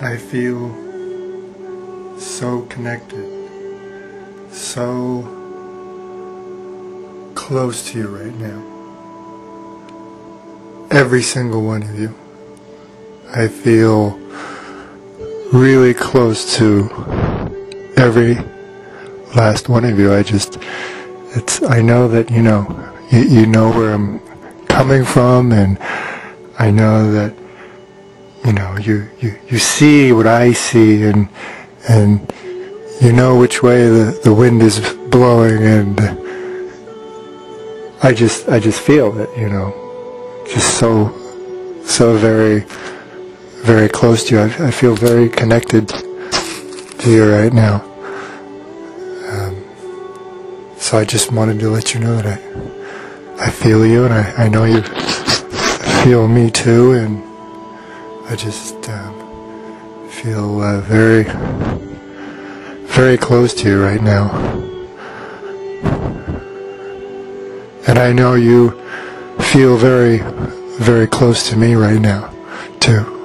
I feel so connected, so close to you right now. Every single one of you. I feel really close to every last one of you. I just, it's, I know that, you know, you, you know where I'm coming from and I know that you know you, you you see what I see and and you know which way the, the wind is blowing and I just I just feel it you know. Just so so very very close to you. I, I feel very connected to you right now. Um, so I just wanted to let you know that I I feel you and I, I know you feel me too and I just um, feel uh, very, very close to you right now. And I know you feel very, very close to me right now, too.